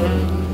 Amen.